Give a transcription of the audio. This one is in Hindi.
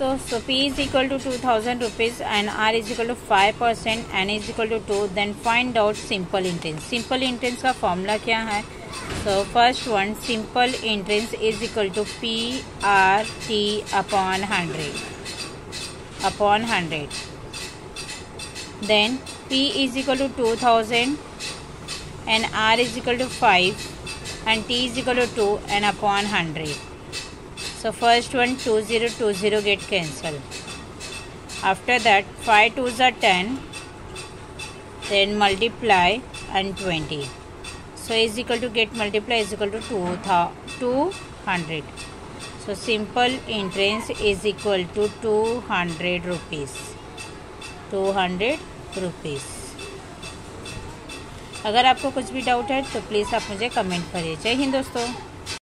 So P is equal to two thousand rupees and R is equal to five percent N is equal to two then find out simple interest simple interest का फॉर्मूला क्या है? So first one simple interest is equal to P R T upon hundred upon hundred then P is equal to two thousand and R is equal to five and T is equal to two and upon hundred so first one two zero two zero get cancel after that five two ज़ा ten then multiply and twenty so is equal to get multiply is equal to two था two hundred so simple interest is equal to two hundred rupees two hundred rupees अगर आपको कुछ भी डाउट है तो प्लीज़ आप मुझे कमेंट करिए। जय हिंद दोस्तों।